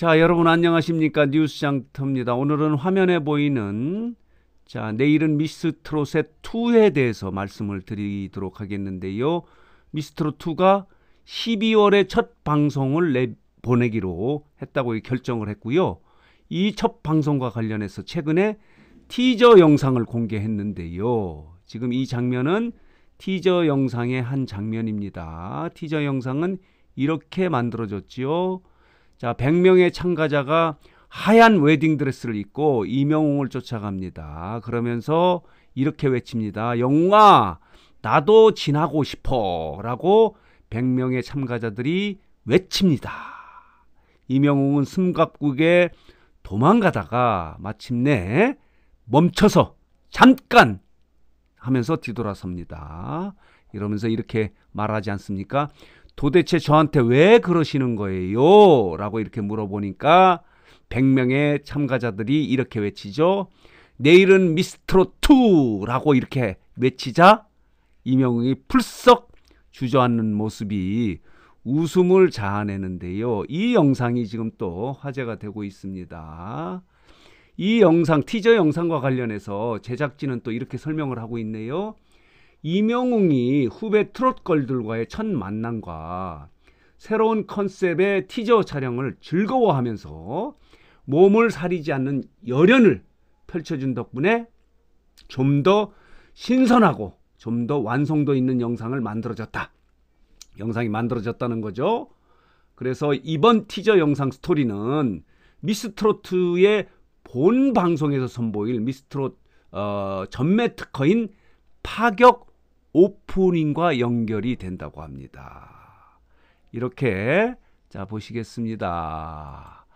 자, 여러분 안녕하십니까? 뉴스 장터입니다. 오늘은 화면에 보이는 자, 내일은 미스 트롯의 2에 대해서 말씀을 드리도록 하겠는데요. 미스 트롯 2가 12월에 첫 방송을 내 보내기로 했다고 결정을 했고요. 이 첫 방송과 관련해서 최근에 티저 영상을 공개했는데요. 지금 이 장면은 티저 영상의 한 장면입니다. 티저 영상은 이렇게 만들어졌지요. 자, 100명의 참가자가 하얀 웨딩드레스를 입고 이명웅을 쫓아갑니다. 그러면서 이렇게 외칩니다. 영웅아, 나도 지나고 싶어. 라고 100명의 참가자들이 외칩니다. 이명웅은 숨갑국에 도망가다가 마침내 멈춰서 잠깐 하면서 뒤돌아섭니다. 이러면서 이렇게 말하지 않습니까? 도대체 저한테 왜 그러시는 거예요? 라고 이렇게 물어보니까 100명의 참가자들이 이렇게 외치죠. 내일은 미스트롯2라고 이렇게 외치자 이명웅이 풀썩 주저앉는 모습이 웃음을 자아내는데요. 이 영상이 지금 또 화제가 되고 있습니다. 이 영상, 티저 영상과 관련해서 제작진은 또 이렇게 설명을 하고 있네요. 이명웅이 후배 트롯걸들과의 첫 만남과 새로운 컨셉의 티저 촬영을 즐거워하면서 몸을 사리지 않는 열연을 펼쳐준 덕분에 좀 더 신선하고 좀 더 완성도 있는 영상을 만들어졌다. 영상이 만들어졌다는 거죠. 그래서 이번 티저 영상 스토리는 미스트로트의 본 방송에서 선보일 미스트롯 어, 전매 특허인 파격 오프닝과 연결이 된다고 합니다. 이렇게 자 보시겠습니다.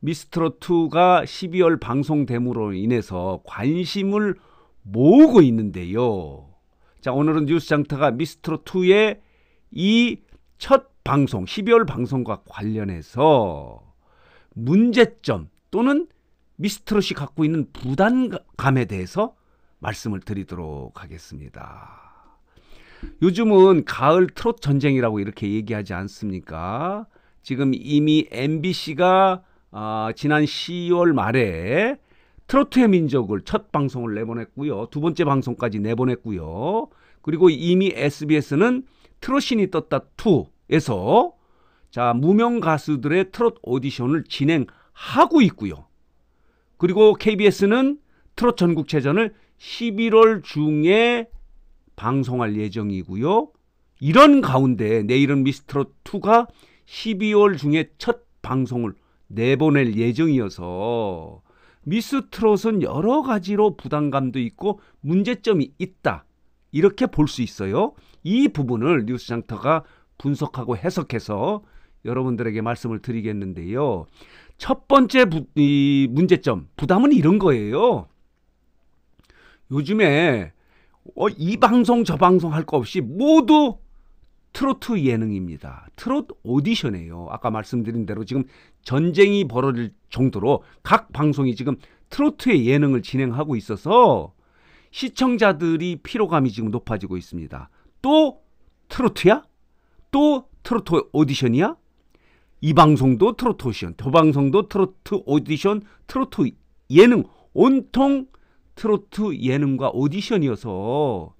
미스트롯 2가 12월 방송됨으로 인해서 관심을 모으고 있는데요. 자, 오늘은 뉴스장터가 미스트롯 2의 이 첫 방송, 12월 방송과 관련해서 문제점 또는 미스트롯이 갖고 있는 부담감에 대해서 말씀을 드리도록 하겠습니다. 요즘은 가을 트롯 전쟁이라고 이렇게 얘기하지 않습니까? 지금 이미 MBC가 어, 지난 10월 말에 트로트의 민족을 첫 방송을 내보냈고요. 두 번째 방송까지 내보냈고요. 그리고 이미 SBS는 트롯신이 떴다 2에서 자, 무명 가수들의 트롯 오디션을 진행하고 있고요. 그리고 KBS는 트롯 전국체전을 11월 중에 방송할 예정이고요. 이런 가운데 내일은 미스트롯 2가 12월 중에 첫 방송을 내보낼 예정이어서 미스트롯은 여러 가지로 부담감도 있고 문제점이 있다. 이렇게 볼 수 있어요. 이 부분을 뉴스장터가 분석하고 해석해서 여러분들에게 말씀을 드리겠는데요. 첫 번째 부, 이 문제점, 부담은 이런 거예요. 요즘에 어, 이 방송 저 방송 할 거 없이 모두 트로트 예능입니다. 트로트 오디션이에요. 아까 말씀드린 대로 지금 전쟁이 벌어질 정도로 각 방송이 지금 트로트의 예능을 진행하고 있어서 시청자들이 피로감이 지금 높아지고 있습니다. 또 트로트야? 또 트로트 오디션이야? 이 방송도 트로트 오디션, 저 방송도 트로트 오디션, 트로트 예능 온통 트로트 예능과 오디션이어서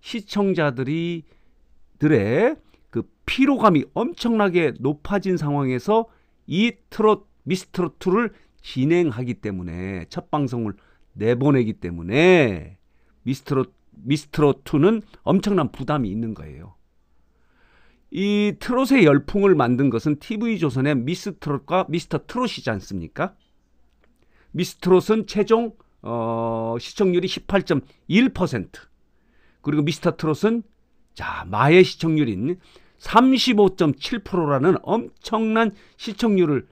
시청자들이 들의 그 피로감이 엄청나게 높아진 상황에서 이 트롯 미스트롯2를 진행하기 때문에 첫 방송을 내보내기 때문에 미스트롯 미스트롯2는 엄청난 부담이 있는 거예요. 이 트롯의 열풍을 만든 것은 TV조선의 미스트롯과 미스터 트롯이지 않습니까? 미스트롯은 최종 어, 시청률이 18.1% 그리고 미스터 트롯은 자 마의 시청률인 35.7%라는 엄청난 시청률을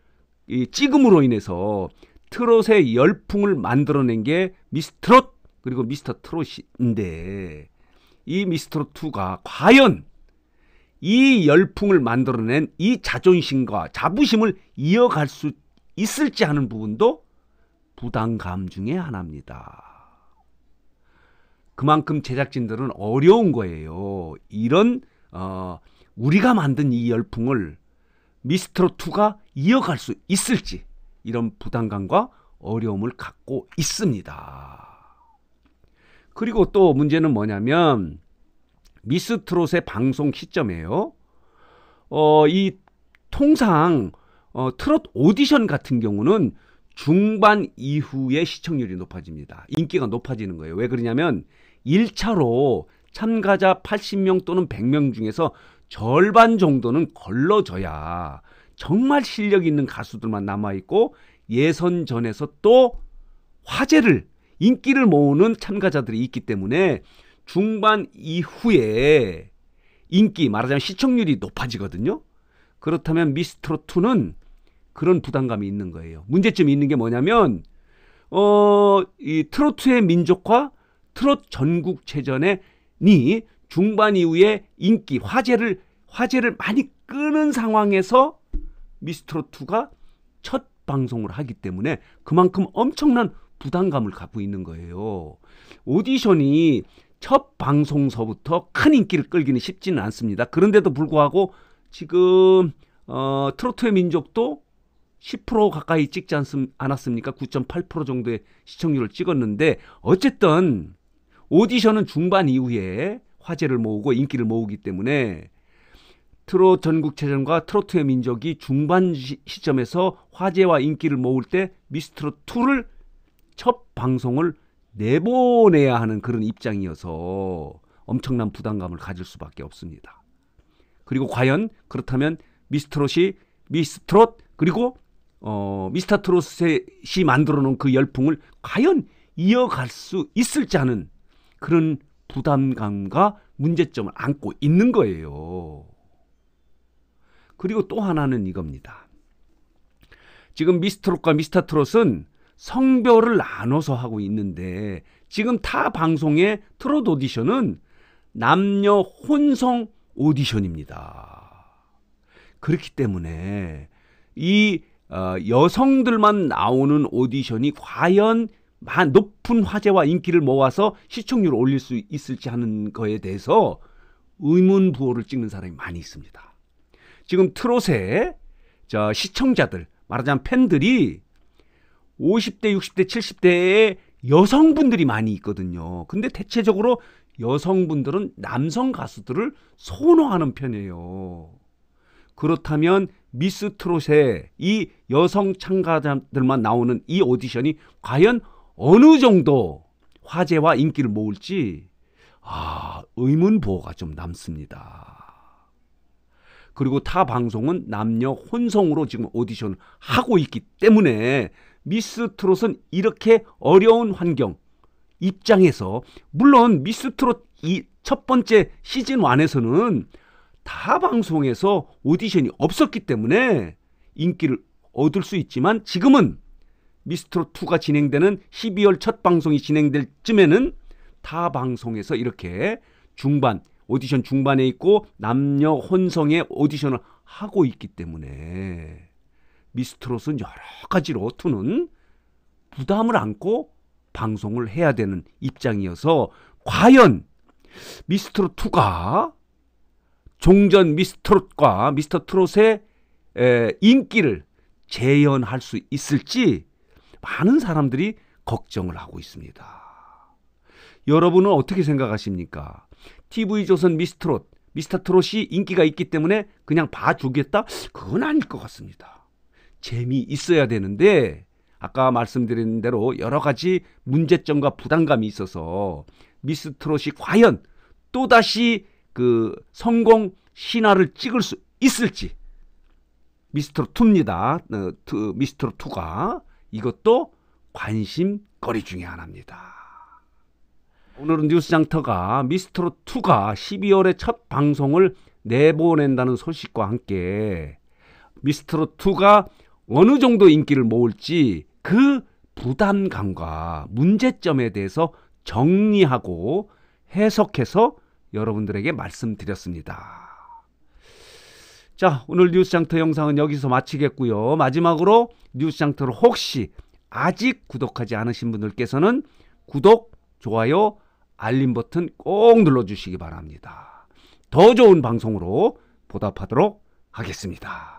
이 찍음으로 인해서 트롯의 열풍을 만들어낸 게 미스트롯 그리고 미스터 트롯인데 이 미스트롯 2가 과연 이 열풍을 만들어낸 이 자존심과 자부심을 이어갈 수 있을지 하는 부분도 부담감 중의 하나입니다. 그만큼 제작진들은 어려운 거예요. 이런 어, 우리가 만든 이 열풍을 미스트롯2가 이어갈 수 있을지 이런 부담감과 어려움을 갖고 있습니다. 그리고 또 문제는 뭐냐면 미스트롯의 방송 시점이에요. 어, 이 통상 어, 트롯 오디션 같은 경우는 중반 이후에 시청률이 높아집니다. 인기가 높아지는 거예요. 왜 그러냐면 1차로 참가자 80명 또는 100명 중에서 절반 정도는 걸러져야 정말 실력 있는 가수들만 남아있고 예선전에서 또 화제를, 인기를 모으는 참가자들이 있기 때문에 중반 이후에 인기, 말하자면 시청률이 높아지거든요. 그렇다면 미스트롯2는 그런 부담감이 있는 거예요. 문제점이 있는 게 뭐냐면, 어, 이 트로트의 민족화, 트롯 전국체전에 니 중반 이후에 인기, 화제를, 화제를 많이 끄는 상황에서 미스트롯2가 첫 방송을 하기 때문에 그만큼 엄청난 부담감을 갖고 있는 거예요. 오디션이 첫 방송서부터 큰 인기를 끌기는 쉽지는 않습니다. 그런데도 불구하고 지금 어, 트로트의 민족도 10% 가까이 찍지 않았습니까? 9.8% 정도의 시청률을 찍었는데 어쨌든 오디션은 중반 이후에 화제를 모으고 인기를 모으기 때문에 트롯 전국체전과 트로트의 민족이 중반 시, 점에서 화제와 인기를 모을 때 미스트롯 2를 첫 방송을 내보내야 하는 그런 입장이어서 엄청난 부담감을 가질 수밖에 없습니다. 그리고 과연 그렇다면 미스트롯이 미스트롯 그리고 어, 미스터 트롯이 만들어 놓은 그 열풍을 과연 이어갈 수 있을지 하는 그런 부담감과 문제점을 안고 있는 거예요. 그리고 또 하나는 이겁니다. 지금 미스트롯과 미스터 트롯은 성별을 나눠서 하고 있는데 지금 타 방송의 트롯 오디션은 남녀 혼성 오디션입니다. 그렇기 때문에 이 어, 여성들만 나오는 오디션이 과연 높은 화제와 인기를 모아서 시청률을 올릴 수 있을지 하는 거에 대해서 의문 부호를 찍는 사람이 많이 있습니다. 지금 트롯의 저 시청자들 말하자면 팬들이 50대, 60대, 70대의 여성분들이 많이 있거든요. 근데 대체적으로 여성분들은 남성 가수들을 선호하는 편이에요. 그렇다면 미스 트롯의 이 여성 참가자들만 나오는 이 오디션이 과연 어느 정도 화제와 인기를 모을지 아, 의문부호가 좀 남습니다. 그리고 타 방송은 남녀 혼성으로 지금 오디션을 하고 있기 때문에 미스 트롯은 이렇게 어려운 환경 입장에서 물론 미스 트롯 이 첫 번째 시즌 1에서는 타 방송에서 오디션이 없었기 때문에 인기를 얻을 수 있지만 지금은 미스트롯 2가 진행되는 12월 첫 방송이 진행될 쯤에는 타 방송에서 이렇게 중반 오디션 중반에 있고 남녀 혼성의 오디션을 하고 있기 때문에 미스트롯은 여러 가지로 투는 부담을 안고 방송을 해야 되는 입장이어서 과연 미스트롯 2가 종전 미스트롯과 미스터 트롯의 인기를 재현할 수 있을지 많은 사람들이 걱정을 하고 있습니다. 여러분은 어떻게 생각하십니까? TV조선 미스트롯, 미스터 트롯이 인기가 있기 때문에 그냥 봐주겠다? 그건 아닐 것 같습니다. 재미 있어야 되는데 아까 말씀드린 대로 여러 가지 문제점과 부담감이 있어서 미스트롯이 과연 또다시 그 성공 신화를 찍을 수 있을지 미스트롯 2입니다. 어, 미스트롯 2가 이것도 관심거리 중의 하나입니다. 오늘은 뉴스 장터가 미스트롯 2가 12월에 첫 방송을 내보낸다는 소식과 함께 미스트롯 2가 어느 정도 인기를 모을지 그 부담감과 문제점에 대해서 정리하고 해석해서 여러분들에게 말씀드렸습니다. 자, 오늘 뉴스장터 영상은 여기서 마치겠고요. 마지막으로 뉴스장터를 혹시 아직 구독하지 않으신 분들께서는 구독, 좋아요, 알림 버튼 꼭 눌러주시기 바랍니다. 더 좋은 방송으로 보답하도록 하겠습니다.